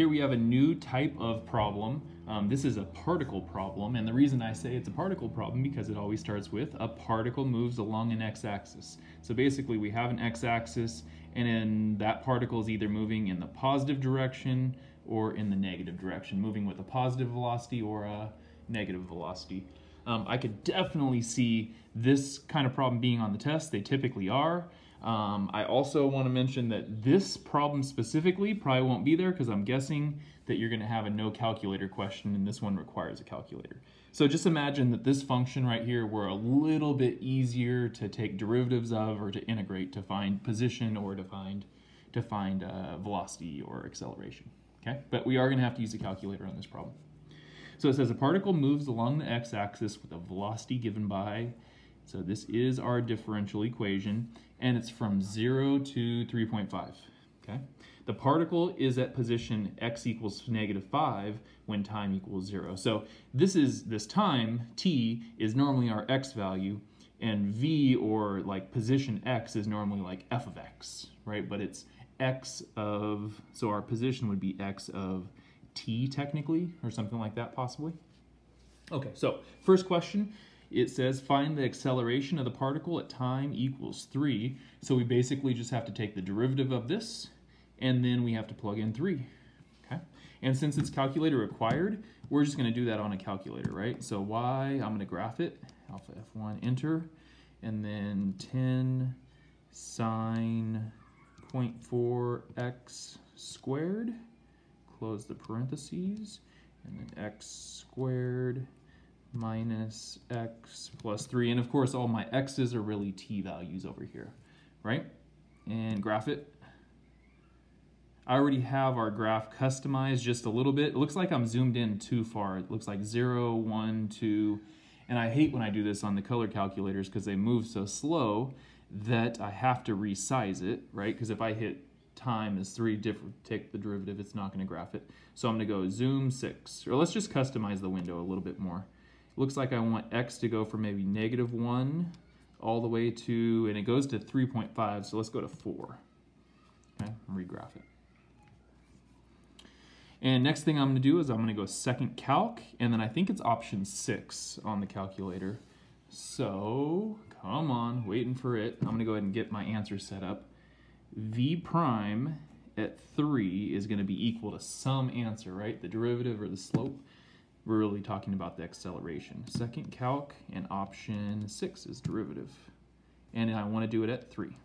Here we have a new type of problem. Um, this is a particle problem, and the reason I say it's a particle problem because it always starts with a particle moves along an x-axis. So basically we have an x-axis, and then that particle is either moving in the positive direction or in the negative direction, moving with a positive velocity or a negative velocity. Um, I could definitely see this kind of problem being on the test. They typically are. Um, I also want to mention that this problem specifically probably won't be there because I'm guessing that you're going to have a no calculator question and this one requires a calculator. So just imagine that this function right here were a little bit easier to take derivatives of or to integrate to find position or to find, to find uh, velocity or acceleration. Okay, But we are going to have to use a calculator on this problem. So it says a particle moves along the x-axis with a velocity given by, so this is our differential equation, and it's from 0 to 3.5, okay? The particle is at position x equals negative 5 when time equals 0. So this is, this time, t, is normally our x value, and v, or like position x, is normally like f of x, right? But it's x of, so our position would be x of t technically, or something like that possibly. Okay, so first question, it says find the acceleration of the particle at time equals 3. So we basically just have to take the derivative of this, and then we have to plug in 3. Okay, And since it's calculator required, we're just going to do that on a calculator, right? So y, I'm going to graph it, alpha f1, enter, and then 10 sine 0.4x squared close the parentheses, and then x squared minus x plus 3. And of course, all my x's are really t values over here, right? And graph it. I already have our graph customized just a little bit. It looks like I'm zoomed in too far. It looks like 0, 1, 2. And I hate when I do this on the color calculators because they move so slow that I have to resize it, right? Because if I hit time is three different, take the derivative, it's not gonna graph it. So I'm gonna go zoom six, or let's just customize the window a little bit more. Looks like I want X to go from maybe negative one all the way to, and it goes to 3.5, so let's go to four. Okay, regraph it. And next thing I'm gonna do is I'm gonna go second calc, and then I think it's option six on the calculator. So, come on, waiting for it. I'm gonna go ahead and get my answer set up v prime at 3 is going to be equal to some answer, right? The derivative or the slope. We're really talking about the acceleration. Second calc and option 6 is derivative. And I want to do it at 3.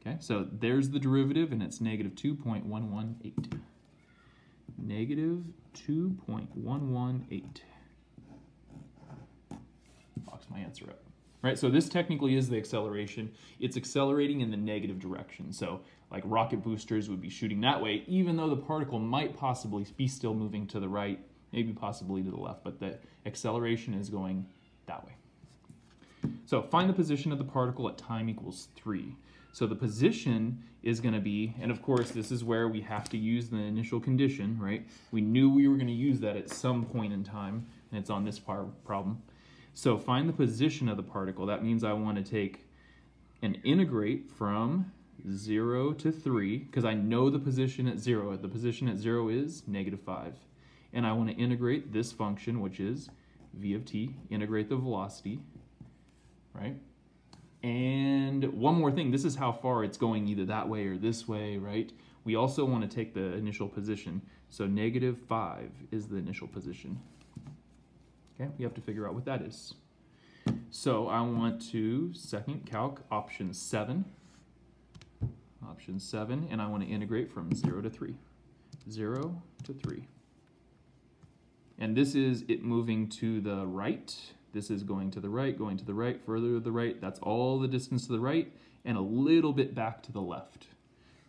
Okay, so there's the derivative and it's negative 2.118. Negative 2.118. Box my answer up right? So this technically is the acceleration. It's accelerating in the negative direction. So like rocket boosters would be shooting that way, even though the particle might possibly be still moving to the right, maybe possibly to the left, but the acceleration is going that way. So find the position of the particle at time equals three. So the position is going to be, and of course this is where we have to use the initial condition, right? We knew we were going to use that at some point in time, and it's on this part problem. So find the position of the particle. That means I want to take and integrate from 0 to 3, because I know the position at 0. The position at 0 is negative 5. And I want to integrate this function, which is v of t, integrate the velocity, right? And one more thing, this is how far it's going either that way or this way, right? We also want to take the initial position. So negative 5 is the initial position. Okay, we have to figure out what that is. So I want to second calc option 7. Option 7, and I want to integrate from 0 to 3. 0 to 3. And this is it moving to the right. This is going to the right, going to the right, further to the right. That's all the distance to the right, and a little bit back to the left.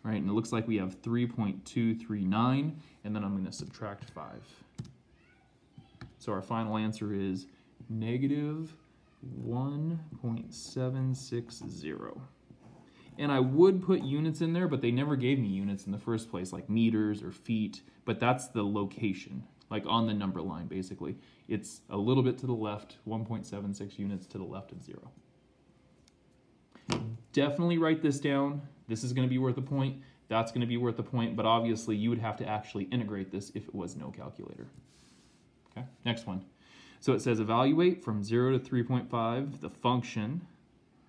Right, and it looks like we have 3.239, and then I'm going to subtract 5. So our final answer is negative 1.760. And I would put units in there, but they never gave me units in the first place, like meters or feet, but that's the location, like on the number line, basically. It's a little bit to the left, 1.76 units to the left of zero. Definitely write this down. This is gonna be worth a point. That's going to be worth a point, but obviously you would have to actually integrate this if it was no calculator. Okay, next one. So it says evaluate from 0 to 3.5 the function.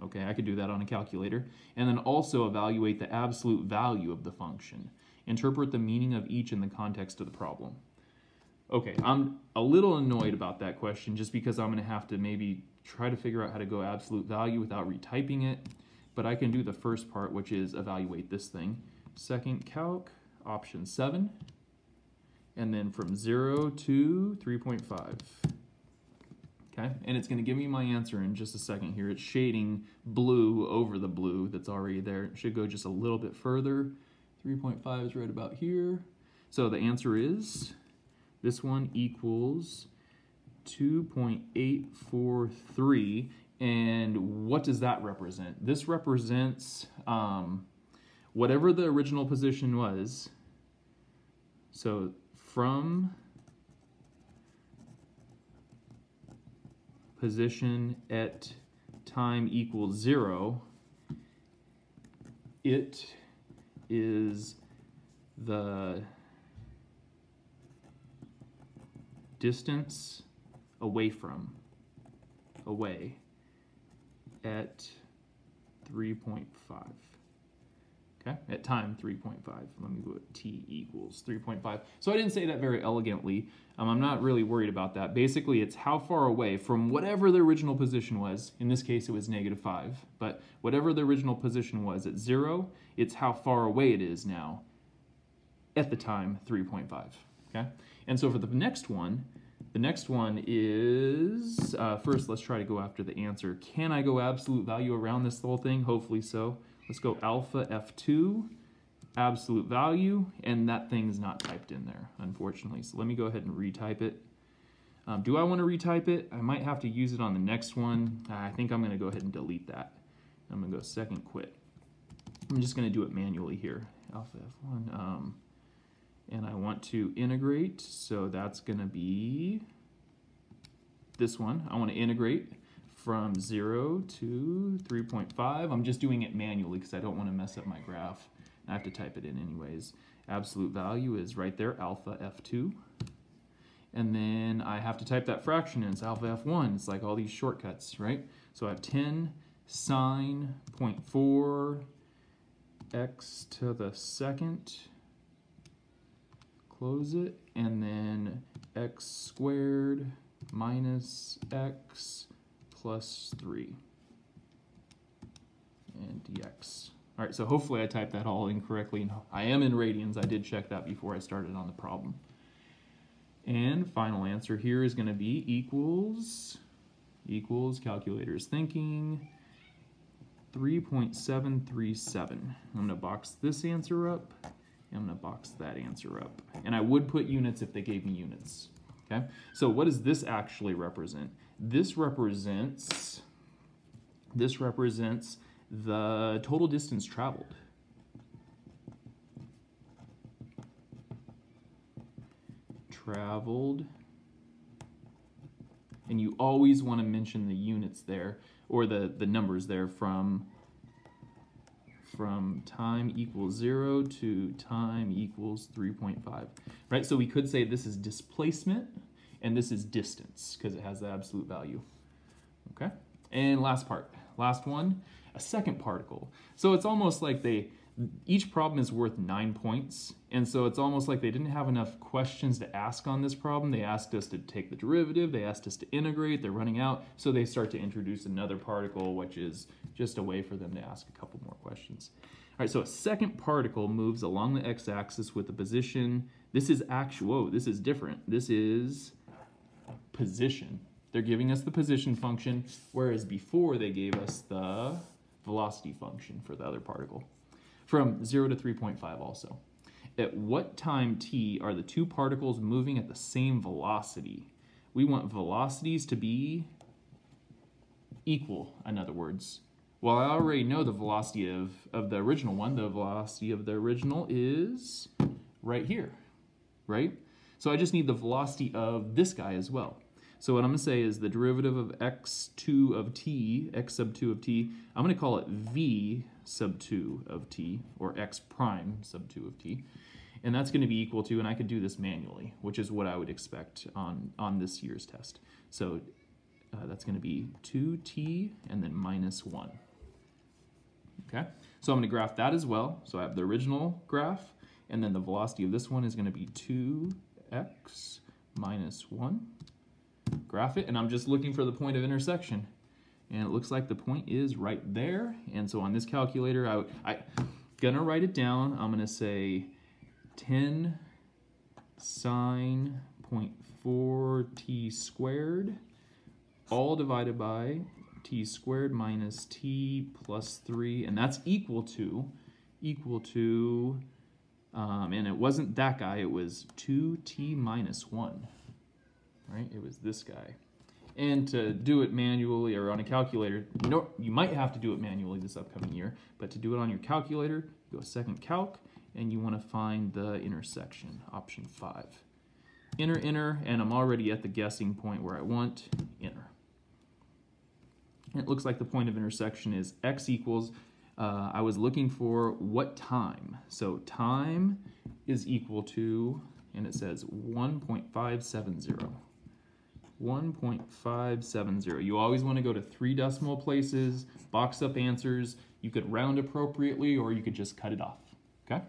Okay, I could do that on a calculator. And then also evaluate the absolute value of the function. Interpret the meaning of each in the context of the problem. Okay, I'm a little annoyed about that question just because I'm going to have to maybe try to figure out how to go absolute value without retyping it. But I can do the first part, which is evaluate this thing. Second calc, option 7. And then from 0 to 3.5. Okay, and it's going to give me my answer in just a second here. It's shading blue over the blue that's already there. It should go just a little bit further. 3.5 is right about here. So the answer is, this one equals 2.843. And what does that represent? This represents um, whatever the original position was. So from position at time equals zero, it is the distance away from, away, at 3.5. Okay, at time 3.5. Let me at t equals 3.5. So I didn't say that very elegantly. Um, I'm not really worried about that. Basically, it's how far away from whatever the original position was. In this case, it was negative 5. But whatever the original position was at 0, it's how far away it is now at the time 3.5. Okay, and so for the next one, the next one is, uh, first let's try to go after the answer. Can I go absolute value around this whole thing? Hopefully so. Let's go alpha F2, absolute value, and that thing's not typed in there, unfortunately. So let me go ahead and retype it. Um, do I want to retype it? I might have to use it on the next one. I think I'm going to go ahead and delete that. I'm going to go second quit. I'm just going to do it manually here. Alpha F1. Um, and I want to integrate, so that's going to be this one. I want to integrate from 0 to 3.5. I'm just doing it manually because I don't want to mess up my graph. I have to type it in anyways. Absolute value is right there, alpha f2. And then I have to type that fraction in. It's alpha f1. It's like all these shortcuts, right? So I have 10 sine 0.4 x to the second. Close it. And then x squared minus x plus 3 and dx. All right, so hopefully I typed that all incorrectly. I am in radians. I did check that before I started on the problem. And final answer here is going to be equals, equals, calculator's thinking, 3.737. I'm going to box this answer up, I'm to box that answer up. And I would put units if they gave me units. Okay, so what does this actually represent? This represents, this represents the total distance traveled. Traveled. And you always want to mention the units there, or the, the numbers there from from time equals 0 to time equals 3.5, right? So we could say this is displacement and this is distance because it has the absolute value, okay? And last part, last one, a second particle. So it's almost like they, each problem is worth nine points. And so it's almost like they didn't have enough questions to ask on this problem. They asked us to take the derivative, they asked us to integrate, they're running out. So they start to introduce another particle, which is just a way for them to ask a couple more questions. All right, so a second particle moves along the x-axis with a position. This is actual, whoa, this is different. This is position. They're giving us the position function, whereas before they gave us the velocity function for the other particle. From 0 to 3.5 also. At what time t are the two particles moving at the same velocity? We want velocities to be equal, in other words. Well, I already know the velocity of, of the original one. The velocity of the original is right here, right? So I just need the velocity of this guy as well. So what I'm going to say is the derivative of x2 of t, x sub 2 of t, I'm going to call it v sub 2 of t, or x prime sub 2 of t. And that's going to be equal to, and I could do this manually, which is what I would expect on, on this year's test. So uh, that's going to be 2t and then minus 1. Okay, so I'm going to graph that as well. So I have the original graph, and then the velocity of this one is going to be 2x minus 1. Graph it, and I'm just looking for the point of intersection. And it looks like the point is right there. And so on this calculator, I, I gonna write it down. I'm gonna say 10 sine 0.4 t squared, all divided by t squared minus t plus 3, and that's equal to, equal to, um, and it wasn't that guy, it was 2t minus 1, right? It was this guy. And to do it manually or on a calculator, you know, you might have to do it manually this upcoming year, but to do it on your calculator, go second calc, and you want to find the intersection, option 5. Enter, enter, and I'm already at the guessing point where I want enter. It looks like the point of intersection is x equals, uh, I was looking for what time. So time is equal to, and it says 1.570. 1.570. You always want to go to three decimal places, box up answers. You could round appropriately or you could just cut it off, okay?